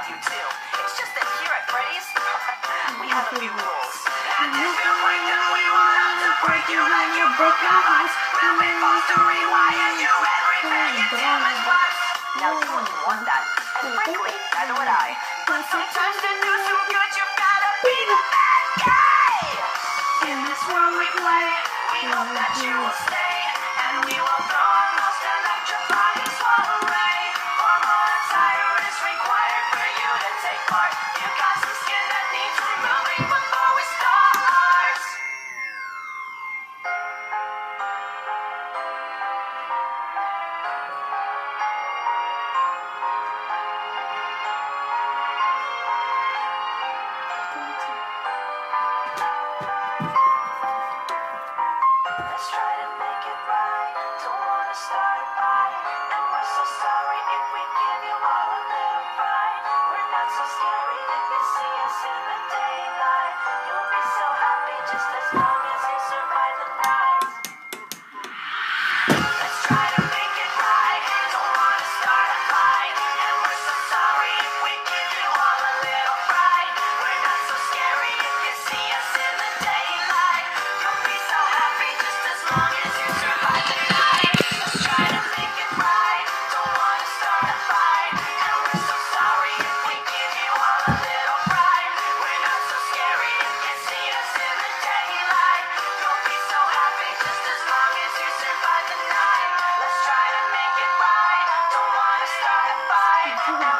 love you too. It's just that here at Freddy's, we have a few rules. And if you break them, we will have to break you like you broke our hearts. We'll be forced to rewire you and repair you damaged parts. Now you wouldn't want that. And frankly, neither would I. But sometimes the news too good, you've gotta be the bad guy! In this world we play, we know that you will stay. Bye.